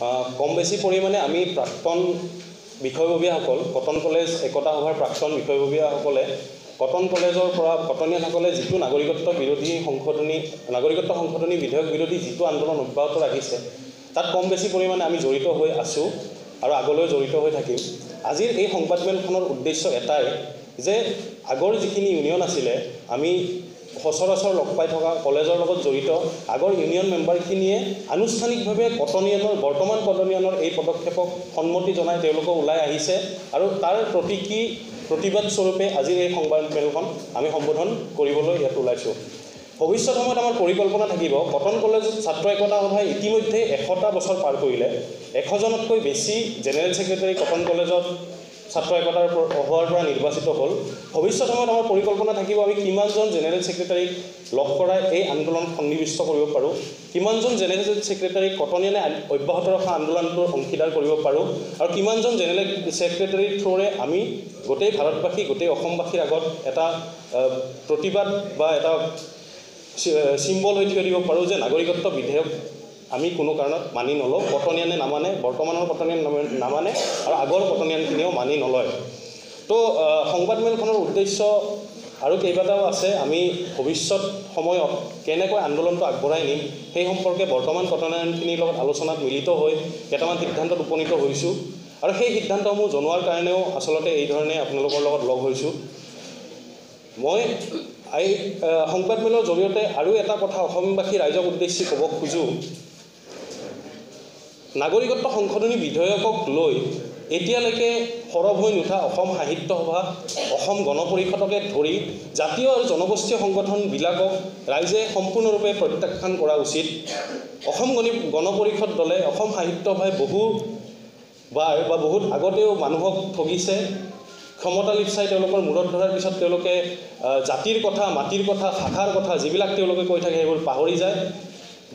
কম বেছি পৰিমাণে আমি প্ৰাক্তন বিষয়ববীয়াসকল কটন কলেজ একতা সভাৰ প্ৰাক্তন বিষয়ববীয়াসকলে কটন কলেজৰ পৰা কটনীয়াসকলে যিটো নাগৰিকত্ব বিৰোধী সংশোধনী নাগৰিকত্ব সংশোধনী বিধেয়ক বিৰোধী যিটো আন্দোলন অব্যাহত ৰাখিছে তাত কম বেছি পৰিমাণে আমি জড়িত হৈ আছোঁ আৰু আগলৈ জড়িত হৈ থাকিম। আজিৰ এই সংবাদমেলখনৰ উদ্দেশ্য এটাই যে আগৰ যিখিনি ইউনিয়ন আছিলে আমি সচৰাচৰ লগ পাই থকা কলেজৰ লগত জড়িত আগৰ ইউনিয়ন মেম্বাৰখিনিয়ে আনুষ্ঠানিকভাৱে কটনিয়ানৰ বৰ্তমান কটনিয়ানৰ এই পদক্ষেপক সন্মতি জনাই তেওঁলোকে ওলাই আহিছে আৰু তাৰ প্ৰতীকী প্ৰতিবাদ স্বৰূপে আজিৰ এই সংবাদমেলখন আমি সম্বোধন কৰিবলৈ ইয়াত ওলাইছোঁ। ভৱিষ্যত সময়ত আমাৰ পৰিকল্পনা থাকিব কটন কলেজত ছাত্ৰ একতা সভাই ইতিমধ্যে এশটা বছৰ পাৰ কৰিলে। এশজনতকৈ বেছি জেনেৰেল ছেক্ৰেটাৰী কটন কলেজত ছাত্ৰ একতাৰ হোৱাৰ পৰা নিৰ্বাচিত হ'ল। ভৱিষ্যত সময়ত আমাৰ পৰিকল্পনা থাকিব আমি কিমানজন জেনেৰেল ছেক্ৰেটাৰীক লগ কৰাই এই আন্দোলন সন্নিৱিষ্ট কৰিব পাৰোঁ। কিমানজন জেনেৰেল ছেক্ৰেটাৰীক কটনীয়ানে অব্যাহত ৰখা আন্দোলনটোৰ অংশীদাৰ কৰিব পাৰোঁ আৰু কিমানজন জেনেৰেল ছেক্ৰেটাৰীৰ থ্ৰুৰে আমি গোটেই ভাৰতবাসী গোটেই অসমবাসীৰ আগত এটা প্ৰতিবাদ বা এটা চিম্বল হৈ থৈ দিব পাৰোঁ যে নাগৰিকত্ব বিধেয়ক আমি কোনো কাৰণত মানি নলওঁ কটনীয়ানে নামানে বৰ্তমানৰ কটনীয়ান নামানে আৰু আগৰ কটনীয়ানখিনিও মানি নলয়। তো সংবাদমেলখনৰ উদ্দেশ্য আৰু কেইবাটাও আছে আমি ভৱিষ্যত সময়ত কেনেকৈ আন্দোলনটো আগবঢ়াই নিম সেই সম্পৰ্কে বৰ্তমান কটনীয়ানখিনিৰ লগত আলোচনাত মিলিত হৈ কেইটামান সিদ্ধান্তত উপনীত হৈছোঁ। আৰু সেই সিদ্ধান্তসমূহ জনোৱাৰ কাৰণেও আচলতে এই ধৰণে আপোনালোকৰ লগত লগ হৈছোঁ। মই এই সংবাদমেলৰ জৰিয়তে আৰু এটা কথা অসমবাসী ৰাইজক উদ্দেশ্যি ক'ব খোজোঁ। নাগৰিকত্ব সংশোধনী বিধেয়কক লৈ এতিয়ালৈকে সৰব হৈ নুঠা অসম সাহিত্য সভা অসম গণ পৰিষদকে ধৰি জাতীয় আৰু জনগোষ্ঠীয় সংগঠনবিলাকক ৰাইজে সম্পূৰ্ণৰূপে প্ৰত্যাখ্যান কৰা উচিত। অসম গণ গণ পৰিষদ দলে অসম সাহিত্য সভাই বহু বাৰ বা বহুত আগতেও মানুহক ঠগিছে। ক্ষমতা লিপচাই তেওঁলোকৰ মূৰত ধৰাৰ পিছত তেওঁলোকে জাতিৰ কথা মাটিৰ কথা ভাষাৰ কথা যিবিলাক তেওঁলোকে কৈ থাকে সেইবোৰ পাহৰি যায়।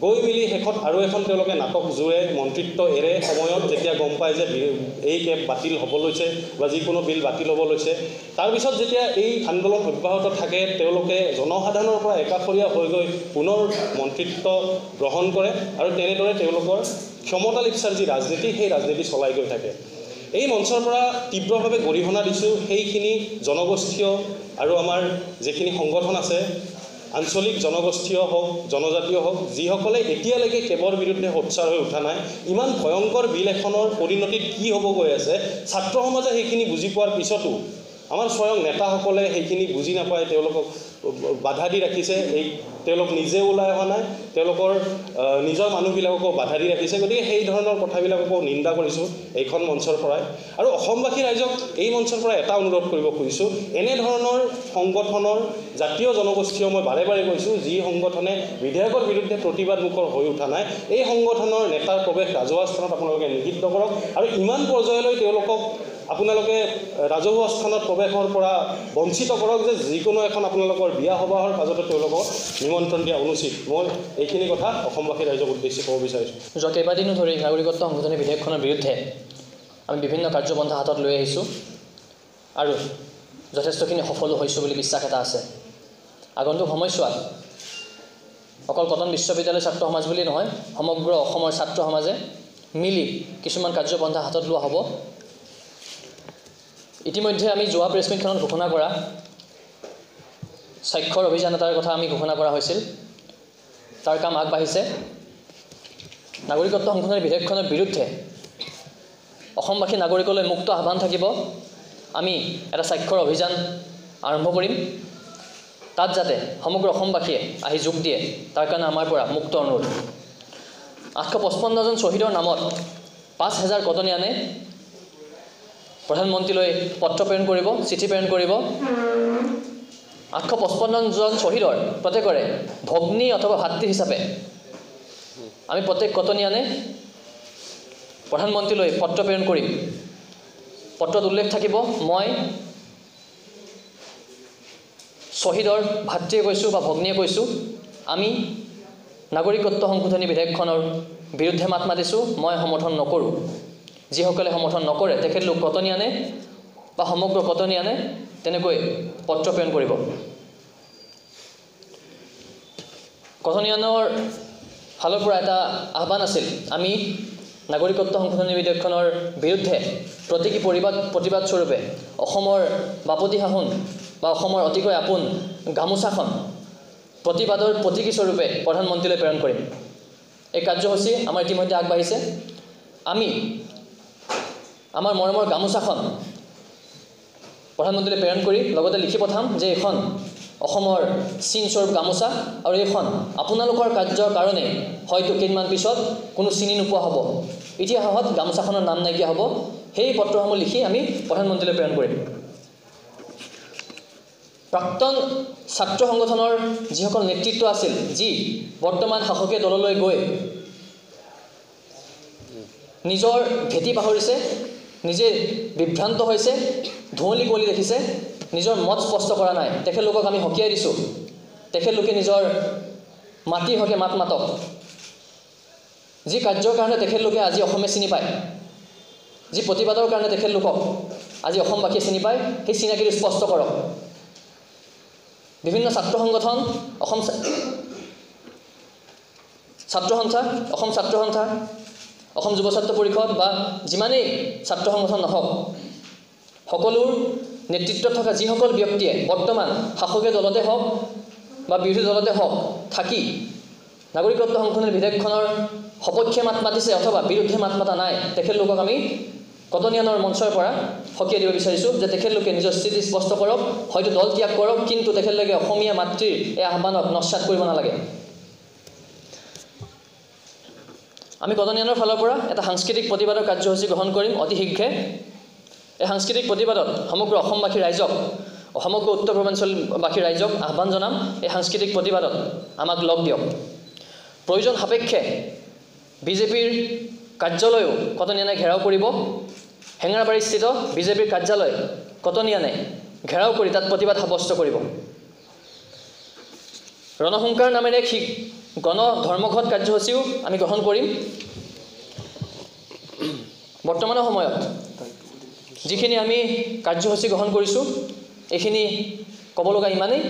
গৈ মেলি শেষত আৰু এখন তেওঁলোকে নাটক জোৰে মন্ত্ৰিত্ব এৰে সময়ত যেতিয়া গম পায় যে এই কেব বাতিল হ'ব লৈছে বা যিকোনো বিল বাতিল হ'ব লৈছে তাৰপিছত যেতিয়া এই আন্দোলন অব্যাহত থাকে তেওঁলোকে জনসাধাৰণৰ পৰা একাষৰীয়া হৈ গৈ পুনৰ মন্ত্ৰিত্ব গ্ৰহণ কৰে আৰু তেনেদৰে তেওঁলোকৰ ক্ষমতা লিপচাৰ যি ৰাজনীতি সেই ৰাজনীতি চলাই গৈ থাকে। এই মঞ্চৰ পৰা তীব্ৰভাৱে গৰিহণা দিছোঁ। সেইখিনি জনগোষ্ঠীয় আৰু আমাৰ যিখিনি সংগঠন আছে আঞ্চলিক জনগোষ্ঠীয় হওক জনজাতীয় হওক যিসকলে এতিয়ালৈকে কেবৰ বিৰুদ্ধে সোচ্চাৰ হৈ উঠা নাই ইমান ভয়ংকৰ বিল এখনৰ পৰিণতিত কি হ'ব গৈ আছে ছাত্ৰ সমাজে সেইখিনি বুজি পোৱাৰ পিছতো আমাৰ স্বয়ং নেতাসকলে সেইখিনি বুজি নাপায় তেওঁলোকক বাধা দি ৰাখিছে এই তেওঁলোক নিজে ওলাই অহা নাই তেওঁলোকৰ নিজৰ মানুহবিলাককো বাধা দি ৰাখিছে গতিকে সেই ধৰণৰ কথাবিলাককো নিন্দা কৰিছোঁ এইখন মঞ্চৰ পৰাই। আৰু অসমবাসী ৰাইজক এই মঞ্চৰ পৰা এটা অনুৰোধ কৰিব খুজিছোঁ এনেধৰণৰ সংগঠনৰ জাতীয় জনগোষ্ঠীয় মই বাৰে বাৰে কৈছোঁ যি সংগঠনে বিধেয়কৰ বিৰুদ্ধে প্ৰতিবাদমুখৰ হৈ উঠা নাই এই সংগঠনৰ নেতাৰ প্ৰৱেশ ৰাজহুৱা স্থানত আপোনালোকে নিষিদ্ধ কৰক আৰু ইমান পৰ্যায়লৈ তেওঁলোকক আপোনালোকে ৰাজহুৱা স্থানত প্ৰৱেশৰ পৰা বঞ্চিত কৰক যে যিকোনো এখন আপোনালোকৰ বিয়া সবাহৰ কাজতে তেওঁলোকক নিমন্ত্ৰণ দিয়া অনুচিত। মই এইখিনি কথা অসমবাসী ৰাইজক উদ্দেশ্যি ক'ব বিচাৰিছোঁ। যোৱা কেইবাদিনো ধৰি নাগৰিকত্ব সংশোধনী বিধেয়কখনৰ বিৰুদ্ধে আমি বিভিন্ন কাৰ্যপন্থা হাতত লৈ আহিছোঁ আৰু যথেষ্টখিনি সফলো হৈছোঁ বুলি বিশ্বাস এটা আছে। আগন্তুক সময়ছোৱাত অকল কটন বিশ্ববিদ্যালয়ৰ ছাত্ৰ সমাজ বুলি নহয় সমগ্ৰ অসমৰ ছাত্ৰ সমাজে মিলি কিছুমান কাৰ্যপন্থা হাতত লোৱা হ'ব। ইতিমধ্যে আমি যোৱা প্ৰেছ মিটখনত ঘোষণা কৰা স্বাক্ষৰ অভিযান এটাৰ কথা আমি ঘোষণা কৰা হৈছিল। তাৰ কাম আগবাঢ়িছে। নাগৰিকত্ব সংশোধনী বিধেয়কখনৰ বিৰুদ্ধে অসমবাসী নাগৰিকলৈ মুক্ত আহ্বান থাকিব। আমি এটা স্বাক্ষৰ অভিযান আৰম্ভ কৰিম। তাত যাতে সমগ্ৰ অসমবাসীয়ে আহি যোগ দিয়ে তাৰ কাৰণে আমাৰ পৰা মুক্ত অনুৰোধ। আঠশ পঁচপন্নজন শ্বহীদৰ নামত পাঁচ হেজাৰ কটনীয়ানে প্ৰধানমন্ত্ৰীলৈ পত্ৰ প্ৰেৰণ কৰিব চিঠি প্ৰেৰণ কৰিব। আঠশ পঁচপন্নজন শ্বহীদৰ প্ৰত্যেকৰে ভগ্নী অথবা ভাতৃ হিচাপে। আমি প্ৰত্যেক কটনীয়ানে প্ৰধানমন্ত্ৰীলৈ পত্ৰ প্ৰেৰণ কৰিম। পত্ৰত উল্লেখ থাকিব মই শ্বহীদৰ ভাতৃয়ে কৈছোঁ বা ভগ্নীয়ে কৈছোঁ। আমি নাগৰিকত্ব সংশোধনী বিধেয়কখনৰ বিৰুদ্ধে মাত মাতিছোঁ মই সমৰ্থন নকৰোঁ। যিসকলে সমৰ্থন নকৰে তেখেতলোক কটনীয়ানে বা সমগ্ৰ কটনীয়ানে তেনেকৈ পত্ৰ প্ৰেৰণ কৰিব। কটনীয়ানৰ ফালৰ পৰা এটা আহ্বান আছিল আমি নাগৰিকত্ব সংশোধনী বিধেয়কখনৰ বিৰুদ্ধে প্ৰতীকী পৰিবাদ প্ৰতিবাদ স্বৰূপে অসমৰ বাপতি সাহোন বা অসমৰ অতিকৈ আপোন গামোচাখন প্ৰতিবাদৰ প্ৰতীকী স্বৰূপে প্ৰধানমন্ত্ৰীলৈ প্ৰেৰণ কৰিম। এই কাৰ্যসূচী আমাৰ ইতিমধ্যে আগবাঢ়িছে। আমি আমাৰ মৰমৰ গামোচাখন প্ৰধানমন্ত্ৰীলৈ প্ৰেৰণ কৰি লগতে লিখি পঠাম যে এইখন অসমৰ চিনস্বৰূপ গামোচা আৰু এইখন আপোনালোকৰ কাৰ্যৰ কাৰণে হয়তো কেইদিনমান পিছত কোনো চিনি নোপোৱা হ'ব। ইতিহাসত গামোচাখনৰ নাম নাইকিয়া হ'ব। সেই পত্ৰসমূহ লিখি আমি প্ৰধানমন্ত্ৰীলৈ প্ৰেৰণ কৰিম। প্ৰাক্তন ছাত্ৰ সংগঠনৰ যিসকল নেতৃত্ব আছিল যি বৰ্তমান শাসকীয় দললৈ গৈ নিজৰ ভেটি পাহৰিছে নিজে বিভ্ৰান্ত হৈছে ধুঁৱলি কুঁৱলি দেখিছে নিজৰ মত স্পষ্ট কৰা নাই। তেখেতলোকক আমি সকীয়াই দিছোঁ। তেখেতলোকে নিজৰ মাটিৰ হকে মাত মাতক। যি কাৰ্যৰ কাৰণে তেখেতলোকে আজি অসমে চিনি পায় যি প্ৰতিবাদৰ কাৰণে তেখেতলোকক আজি অসমবাসীয়ে চিনি পায় সেই চিনাকিটো স্পষ্ট কৰক। বিভিন্ন ছাত্ৰ সংগঠন অসম ছাত্ৰ সন্থা অসম ছাত্ৰ সন্থা অসম যুৱ ছাত্ৰ পৰিষদ বা যিমানেই ছাত্ৰ সংগঠন নহওক সকলোৰ নেতৃত্বত থকা যিসকল ব্যক্তিয়ে বৰ্তমান শাসকীয় দলতে হওক বা বিৰোধী দলতে হওক থাকি নাগৰিকত্ব সংশোধনী বিধেয়কখনৰ সপক্ষে মাত মাতিছে অথবা বিৰুদ্ধে মাত মাতা নাই তেখেতলোকক আমি কটনিয়ানৰ মঞ্চৰ পৰা সকীয়াই দিব বিচাৰিছোঁ যে তেখেতলোকে নিজৰ স্থিতি স্পষ্ট কৰক হয়তো দল ত্যাগ কৰক কিন্তু তেখেতলোকে অসমীয়া মাতৃৰ এই আহ্বানক নস্যাৎ কৰিব নালাগে। আমি কটনিয়ানৰ ফালৰ পৰা এটা সাংস্কৃতিক প্ৰতিবাদৰ কাৰ্যসূচী গ্ৰহণ কৰিম অতি শীঘ্ৰে। এই সাংস্কৃতিক প্ৰতিবাদত সমগ্ৰ অসমবাসী ৰাইজক সমগ্ৰ উত্তৰ পূৰ্বাঞ্চলবাসী ৰাইজক আহ্বান জনাম এই সাংস্কৃতিক প্ৰতিবাদত আমাক লগ দিয়ক। প্ৰয়োজন সাপেক্ষে বিজেপিৰ কাৰ্যালয়ো কটনিয়ানে ঘেৰাও কৰিব। হেঙেৰাবাৰীস্থিত বিজেপিৰ কাৰ্যালয় কটনিয়ানে ঘেৰাও কৰি তাত প্ৰতিবাদ সাব্যস্ত কৰিব। ৰণসংকাৰ নামেৰে গণ ধৰ্মঘট কাৰ্যসূচীও আমি গ্ৰহণ কৰিম। বৰ্তমানৰ সময়ত যিখিনি আমি কাৰ্যসূচী গ্ৰহণ কৰিছোঁ এইখিনি ক'ব লগা ইমানেই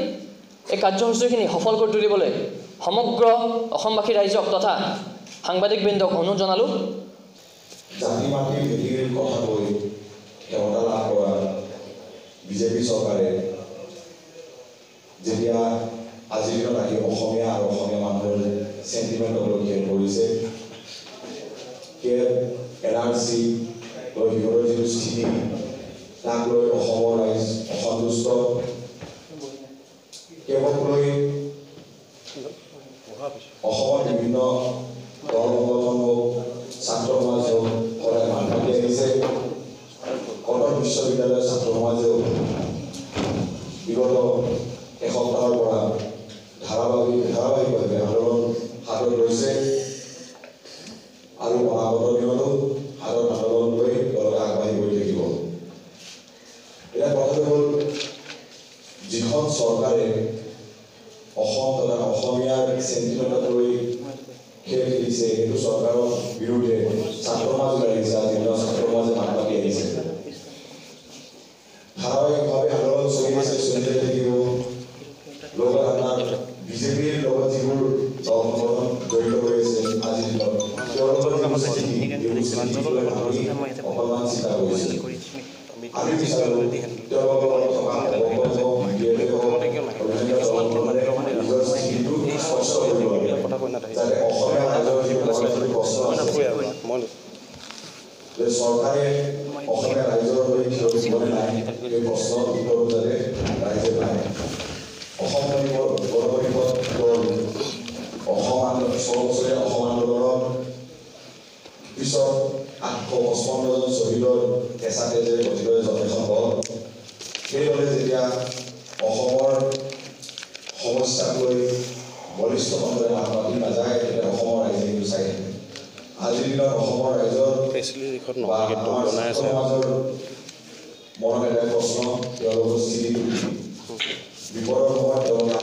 এই কাৰ্যসূচীখিনি সফল কৰি তুলিবলৈ সমগ্ৰ অসমবাসী ৰাইজক তথা সাংবাদিকবৃন্দক অনুৰোধ জনালোঁ। যেতিয়া আজিৰ দিনত আহি অসমীয়া আৰু অসমীয়া মানুহৰ চেণ্টিমেণ্টক লৈ খেল কৰিছে এন আৰ চি লৈ সিহঁতৰ যিটো স্থিতি তাক লৈ অসমৰ ৰাইজ অসন্তুষ্ট কেৱল লৈ অসমৰ বিভিন্ন দল সংগঠন হওক ছাত্ৰ সমাজ হওক সদায় মাত মাতি আহিছে কটন বিশ্ববিদ্যালয়ৰ ছাত্ৰ সমাজেও বিগত এসপ্তাহৰ পৰা ধাৰাবাহিক ধাৰাবাহিকভাৱে আন্দোলন হাতত লৈছে। আৰু দিনতো হাতত আন্দোলন লৈ তেওঁলোকে আগবাঢ়ি গৈ থাকিব। এতিয়া কথাটো হ'ল যিখন চৰকাৰে অসম তথা অসমীয়াৰ চেণ্টিমেণ্টক লৈ খেল খেলিছে সেইটো চৰকাৰৰ বিৰুদ্ধে ছাত্ৰ সমাজ ওলাই আহিছে আজি ছাত্ৰ সমাজে মাত মাতি আহিছে। অসমীয়া ৰাইজৰ উত্তৰ অসম গণ পৰিষদ দল অসম আন্দোলন অসম আন্দোলনৰ পিছত আঠশ পঁচপন্নজন শ্বহীদৰ কেঁচা যেতিয়া অসমৰ সমস্যাক লৈ বলিষ্ঠ কণ্ঠৰে মাত মাতি নাযায় তেতিয়া অসমৰ ৰাইজে কিন্তু চাই থাকে আজিৰ দিনত অসমৰ ৰাইজৰ যিখন বা নহয় কিন্তু আমাৰ বনাই আছে সমাজৰ মনত এটা প্ৰশ্ন তেওঁলোকৰ? বিপদৰ সময়ত তেওঁলোকে